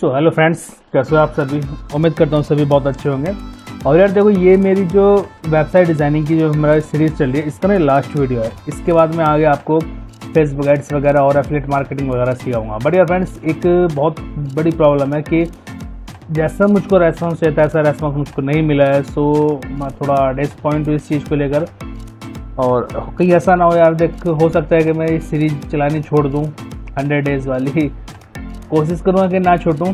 So hello friends कैसे हो आप सभी? उम्मीद करता हूँ सभी बहुत अच्छे होंगे। और यार देखो, ये मेरी जो वेबसाइट डिज़ाइनिंग की जो हमारा सीरीज़ चल रही है, इसका ना लास्ट वीडियो है। इसके बाद मैं आगे आपको फेसबुक एड्स वगैरह और एफिलेट मार्केटिंग वगैरह सिखाऊँगा। बट यार फ्रेंड्स एक बहुत बड़ी प्रॉब्लम है कि जैसा मुझको रेस्पॉन्स चाहिए था ऐसा रेस्पॉन्स मुझको नहीं मिला है। सो मैं थोड़ा डिसपॉइंट हूँ इस चीज़ को लेकर। और कहीं ऐसा ना हो यार, देख, हो सकता है कि मैं ये सीरीज़ चलानी छोड़ दूँ हंड्रेड डेज़ वाली। कोशिश करूँगा कि ना छोटूँ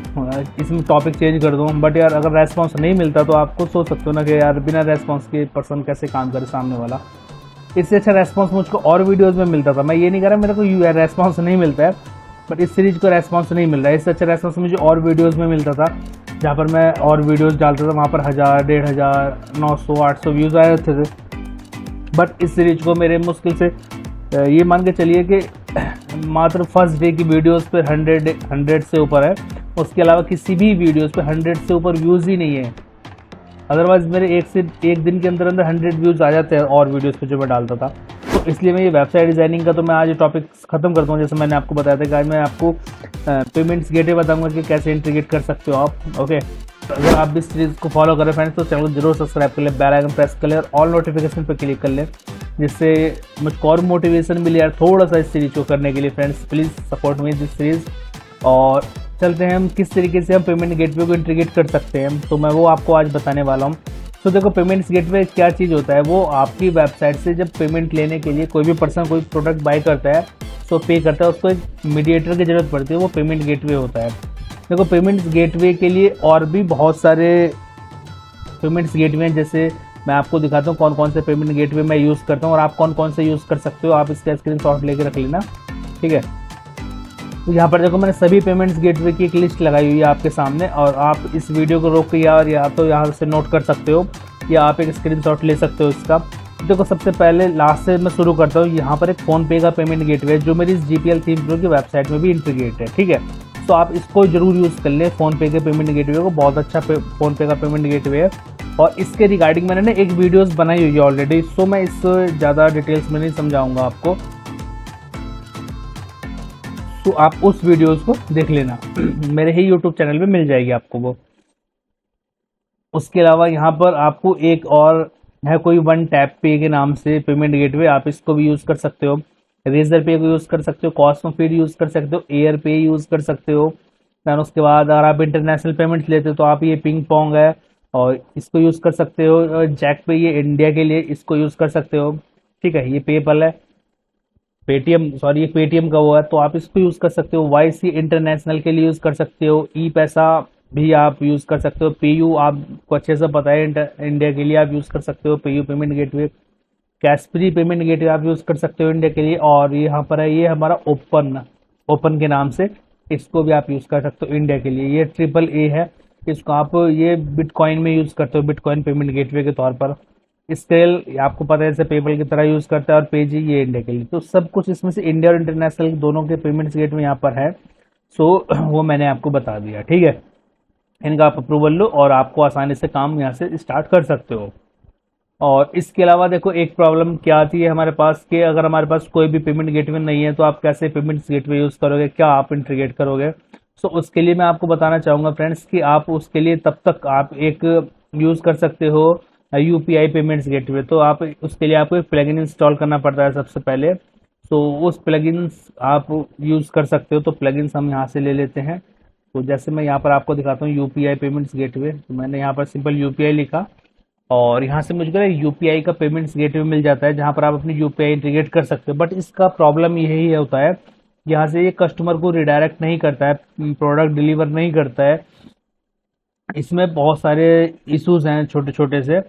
इसमें टॉपिक चेंज कर दूँ बट यार अगर रेस्पॉन्स नहीं मिलता तो आपको सोच सकते हो ना कि यार बिना रेस्पॉन्स के पर्सन कैसे काम करे सामने वाला। इससे अच्छा रेस्पॉन्स मुझको और वीडियोस में मिलता था। मैं ये नहीं कह रहा मेरे को यू रेस्पॉन्स नहीं मिलता है बट इस सीरीज़ को रेस्पॉन्स नहीं मिल रहा है। इससे अच्छा रेस्पॉन्स मुझे और वीडियोज़ में मिलता था, जहाँ पर मैं और वीडियोज़ डालता था, वहाँ पर हज़ार, डेढ़ हज़ार, नौ सौ, आठ सौ व्यूज़ आए थे। बट इस सीरीज़ को मेरे मुश्किल से ये मान के चलिए कि मात्र फ़र्स्ट डे की वीडियोस पर हंड्रेड हंड्रेड से ऊपर है। उसके अलावा किसी भी वीडियोस पे हंड्रेड से ऊपर व्यूज़ ही नहीं है। अदरवाइज़ मेरे एक से एक दिन के अंदर अंदर हंड्रेड व्यूज़ आ जाते हैं और वीडियोस पे जो मैं डालता था। तो इसलिए मैं ये वेबसाइट डिज़ाइनिंग का तो मैं आज टॉपिक ख़त्म करता हूँ, जैसे मैंने आपको बताया था कि आज मैं आपको पेमेंट्स गेटे बताऊँगा कि कैसे इंटीग्रेट कर सकते हो आप ओके तो अगर आप इस सीरीज़ को फॉलो करें फ्रेंड्स तो चैनल को ज़रूर सब्सक्राइब कर लें बेल आइकन प्रेस कर ले और ऑल नोटिफिकेशन पर क्लिक कर ले। जिससे मुझको और मोटिवेशन मिले यार थोड़ा सा इस सीरीज़ को करने के लिए friends please support me this series और चलते हैं हम, किस तरीके से हम पेमेंट गेटवे को इंटीग्रेट कर सकते हैं तो मैं वो आपको आज बताने वाला हूँ. तो देखो पेमेंट्स गेटवे क्या चीज़ होता है, वो आपकी वेबसाइट से जब पेमेंट लेने के लिए कोई भी पर्सन कोई प्रोडक्ट बाई करता है तो पे करता है, उसको एक मीडिएटर की ज़रूरत पड़ती है, वो पेमेंट गेटवे होता है. देखो पेमेंट्स गेटवे के लिए और भी बहुत सारे पेमेंट्स गेटवे हैं, जैसे मैं आपको दिखाता हूँ कौन कौन से पेमेंट गेटवे मैं यूज़ करता हूँ और आप कौन कौन से यूज़ कर सकते हो। आप इसका स्क्रीन शॉट लेके रख लेना ठीक है? तो यहाँ पर देखो मैंने सभी पेमेंट्स गेटवे की एक लिस्ट लगाई हुई है आपके सामने और आप इस वीडियो को रोक के या, या तो यहाँ से नोट कर सकते हो या आप एक स्क्रीन ले सकते हो इसका। देखो सबसे पहले लास्ट से मैं शुरू करता हूँ यहाँ पर एक फ़ोन पे का पेमेंट गेटवे है जो मेरी इस जी पी एल थीम की वेबसाइट में भी इंटीग्रेट है ठीक है? तो आप इसको ज़रूर यूज़ कर लें फ़ोन पे के पेमेंट गेटवे को। बहुत अच्छा फ़ोन पे का पेमेंट गेटवे है। और इसके रिगार्डिंग मैंने एक वीडियोस बनाई हुई है ऑलरेडी सो मैं इससे ज़्यादा डिटेल्स में नहीं समझाऊँगा आपको। तो आप उस वीडियोस को देख लेना। मेरे ही यूट्यूब चैनल पे मिल जाएगी आपको वो। उसके अलावा यहाँ पर आपको एक और है कोई वन टैप पे के नाम से पेमेंट गेटवे आप इसको भी यूज़ कर सकते हो। रेजर पे को यूज़ कर सकते हो कॉस्मो फ़ीड यूज़ कर सकते हो एयर पे यूज़ कर सकते हो। दैन उसके बाद अगर आप इंटरनेशनल पेमेंट्स लेते हो तो आप ये पिंग पोंग है। और इसको यूज़ कर सकते हो जैक पे ये इंडिया के लिए इसको यूज़ कर सकते हो। ठीक है, ये पेपल है। पेटीएम सॉरी ये पेटीएम का वो है तो आप इसको यूज़ कर सकते हो। वाई सी इंटरनेशनल के लिए यूज़ कर सकते हो। ई पैसा भी आप यूज़ कर सकते हो। पे यू आपको अच्छे से पता है इंडिया के लिए आप यूज़ कर सकते हो। PayU payment gateway Cashfree payment gateway आप यूज़ कर सकते हो इंडिया के लिए। और यहाँ पर है, ये हमारा ओपन ओपन के नाम से इसको भी आप यूज़ कर सकते हो इंडिया के लिए। ये ट्रिपल ए है। इसको आप ये बिटकॉइन में यूज़ करते हो बिटकॉइन पेमेंट गेटवे के तौर पर। स्केल आपको पता है, जैसे पेपल की तरह यूज़ करता है और पेजी ये इंडिया के लिए। तो सब कुछ इसमें से इंडिया और इंटरनेशनल दोनों के पेमेंट्स गेट में यहाँ पर है। सो वो मैंने आपको बता दिया, ठीक है? इनका आप अप्रूवल लो और आपको आसानी से काम यहाँ से स्टार्ट कर सकते हो। और इसके अलावा देखो, एक प्रॉब्लम क्या आती है हमारे पास कि अगर हमारे पास कोई भी पेमेंट गेटवे नहीं है तो आप कैसे पेमेंट गेटवे यूज़ करोगे? क्या आप इंटीग्रेट करोगे? सो उसके लिए मैं आपको बताना चाहूँगा फ्रेंड्स कि आप उसके लिए तब तक आप एक यूज़ कर सकते हो U P I payments gateway तो आप उसके लिए आपको एक प्लगइन इंस्टॉल करना पड़ता है सबसे पहले. तो उस प्लगइन्स आप यूज़ कर सकते हो तो प्लगइन्स हम यहाँ से ले लेते हैं. तो जैसे मैं यहाँ पर आपको दिखाता हूँ U P I payments gateway तो मैंने यहाँ पर सिंपल यू पी आई लिखा. और यहाँ से मुझे यू पी आई का पेमेंट्स गेटवे मिल जाता है, जहाँ पर आप अपनी यू पी आई इंटीग्रेट कर सकते हो. बट इसका प्रॉब्लम यही होता है यहाँ से ये कस्टमर को रिडायरेक्ट नहीं करता है प्रोडक्ट डिलीवर नहीं करता है। इसमें बहुत सारे इश्यूज़ हैं छोटे छोटे से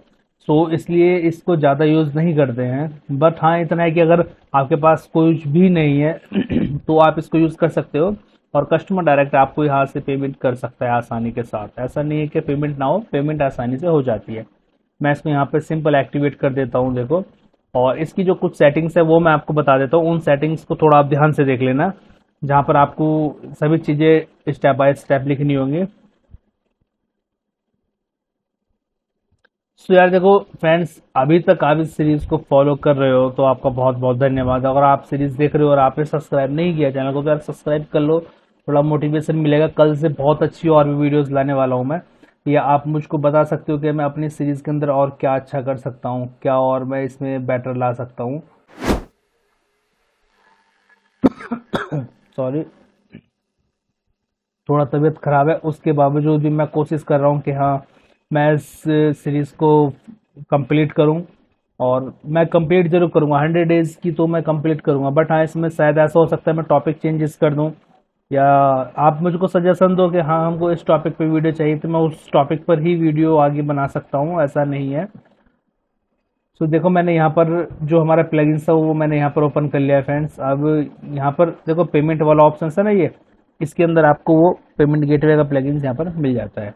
सो इसलिए इसको ज़्यादा यूज़ नहीं करते हैं। बट हाँ इतना है कि अगर आपके पास कुछ भी नहीं है तो आप इसको यूज़ कर सकते हो और कस्टमर डायरेक्ट आपको यहाँ से पेमेंट कर सकता है आसानी के साथ। ऐसा नहीं है कि पेमेंट ना हो पेमेंट आसानी से हो जाती है। मैं इसको यहाँ पे सिंपल एक्टिवेट कर देता हूँ, देखो। और इसकी जो कुछ सेटिंग्स है, वो मैं आपको बता देता हूँ। उन सेटिंग्स को थोड़ा आप ध्यान से देख लेना, जहाँ पर आपको सभी चीज़ें स्टेप बाय स्टेप लिखनी होंगी। सो यार देखो फ्रेंड्स अभी तक आप इस सीरीज़ को फॉलो कर रहे हो तो आपका बहुत बहुत धन्यवाद। अगर आप सीरीज़ देख रहे हो और आपने सब्सक्राइब नहीं किया चैनल को तो यार सब्सक्राइब कर लो। थोड़ा मोटिवेशन मिलेगा। कल से बहुत अच्छी और भी वीडियोस लाने वाला हूँ मैं। या आप मुझको बता सकते हो कि मैं अपनी सीरीज़ के अंदर और क्या अच्छा कर सकता हूँ, क्या और मैं इसमें बेटर ला सकता हूँ? सॉरी थोड़ा तबीयत ख़राब है, उसके बावजूद भी मैं कोशिश कर रहा हूँ कि हाँ मैं इस सीरीज़ को कंप्लीट करूँ और मैं कंप्लीट ज़रूर करूँगा। हंड्रेड डेज़ की तो मैं कंप्लीट करूँगा बट हाँ इसमें शायद ऐसा हो सकता है मैं टॉपिक चेंजेस कर दूँ। या आप मुझको सजेशन दो कि हाँ हमको इस टॉपिक पे वीडियो चाहिए तो मैं उस टॉपिक पर ही वीडियो आगे बना सकता हूँ, ऐसा नहीं है। सो देखो, मैंने यहाँ पर जो हमारा प्लगइन्स है, वो मैंने यहाँ पर ओपन कर लिया है फ्रेंड्स अब यहाँ पर देखो पेमेंट वाला ऑप्शन है ना ये, इसके अंदर आपको वो पेमेंट गेटवे का प्लगइन्स यहाँ पर मिल जाता है।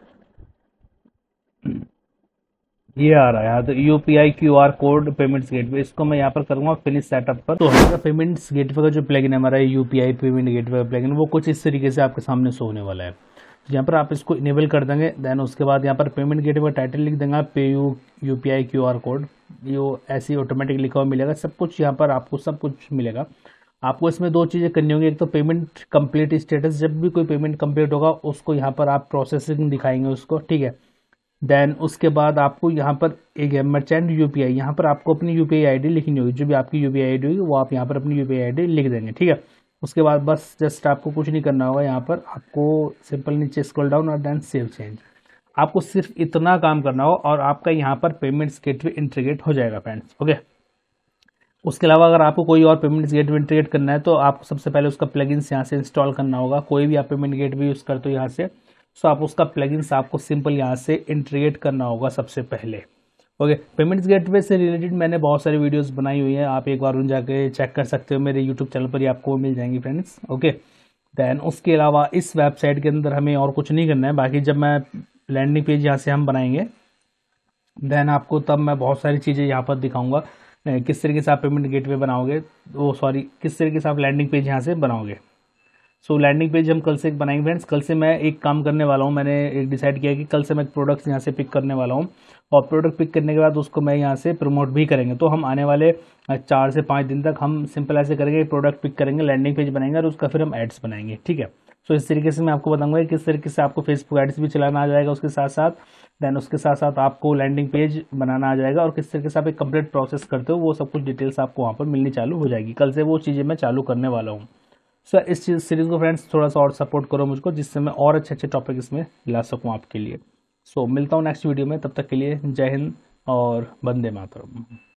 ये आ रहा है यहाँ तो U P I Q R code payments gateway इसको मैं यहाँ पर करूँगा फिनिश सेटअप पर। तो हमारा पेमेंट्स गेटवे का जो प्लगइन है, हमारा U P I payment gateway का प्लगइन वो कुछ इस तरीके से आपके सामने शो होने वाला है। तो यहाँ पर आप इसको इनेबल कर देंगे देन उसके बाद यहाँ पर पेमेंट गेटवे का टाइटल लिख देंगे pay U U P I Q R code ये ऐसे ही ऑटोमेटिक लिखा हुआ मिलेगा, सब कुछ यहाँ पर आपको, सब कुछ मिलेगा। आपको इसमें दो चीज़ें करनी होंगी, एक तो पेमेंट कंप्लीट स्टेटस जब भी कोई पेमेंट कंप्लीट होगा, उसको यहाँ पर आप प्रोसेसिंग दिखाएँगे उसको, ठीक है? देन उसके बाद आपको यहाँ पर एक है मर्चेंट यू पी आई यहाँ पर आपको अपनी U P I I D लिखनी होगी। जो भी आपकी U P I I D होगी, वो आप यहाँ पर अपनी U P I I D लिख देंगे, ठीक है? उसके बाद बस जस्ट आपको कुछ नहीं करना होगा यहाँ पर। आपको सिंपल नीचे स्क्रॉल डाउन और देन सेव चेंज आपको सिर्फ़ इतना काम करना हो और आपका यहाँ पर पेमेंट्स गेट गेटवे इंटीग्रेट हो जाएगा फ्रेंड्स ओके उसके अलावा अगर आपको कोई और पेमेंट गेटवे इंटीग्रेट करना है तो आपको सबसे पहले उसका प्लगइन्स यहाँ से इंस्टॉल करना होगा। कोई भी आप पेमेंट गेट गेटवे यूज़ करते हो यहाँ से सो आप उसका प्लगइन्स आपको सिंपल यहाँ से इंटीग्रेट करना होगा सबसे पहले। ओके पेमेंट्स गेटवे से रिलेटेड मैंने बहुत सारी वीडियोस बनाई हुई है। आप एक बार उन जाके चेक कर सकते हो। मेरे यूट्यूब चैनल पर ही आपको मिल जाएँगी फ्रेंड्स ओके देन उसके अलावा इस वेबसाइट के अंदर हमें और कुछ नहीं करना है। बाकी जब मैं लैंडिंग पेज यहाँ से हम बनाएँगे देन आपको तब मैं बहुत सारी चीज़ें यहाँ पर दिखाऊँगा। किस तरीके से आप पेमेंट गेटवे बनाओगे? वो सॉरी किस तरीके से आप लैंडिंग पेज यहाँ से बनाओगे? सो so, लैंडिंग पेज हम कल से बनाएँगे फ्रेंड्स कल से मैं एक काम करने वाला हूँ. मैंने एक डिसाइड किया कि कल से मैं प्रोडक्ट्स यहाँ से पिक करने वाला हूँ. और प्रोडक्ट पिक करने के बाद उसको मैं यहाँ से प्रमोट भी करेंगे. तो हम आने वाले चार से पाँच दिन तक हम सिंपल ऐसे करेंगे प्रोडक्ट पिक करेंगे लैंडिंग पेज बनाएँगे और उसका फिर हम एड्स बनाएँगे. ठीक है? सो so, इस तरीके से मैं आपको बताऊँगा किस तरीके से आपको फेसबुक एड्स भी चलाना आ जाएगा उसके साथ साथ. देन उसके साथ साथ आपको लैंडिंग पेज बनाना आ जाएगा और किस तरीके से आप एक कंप्लीट प्रोसेस करते हो वो सब कुछ डिटेल्स आपको वहाँ पर मिलनी चालू हो जाएगी. कल से वो चीज़ें मैं चालू करने वाला हूँ. सो इस चीज़ सीरीज़ को फ्रेंड्स थोड़ा सा और सपोर्ट करो मुझको जिससे मैं और अच्छे अच्छे टॉपिक इसमें ला सकूँ आपके लिए। सो so, मिलता हूँ नेक्स्ट वीडियो में तब तक के लिए जय हिंद और बंदे मातरम।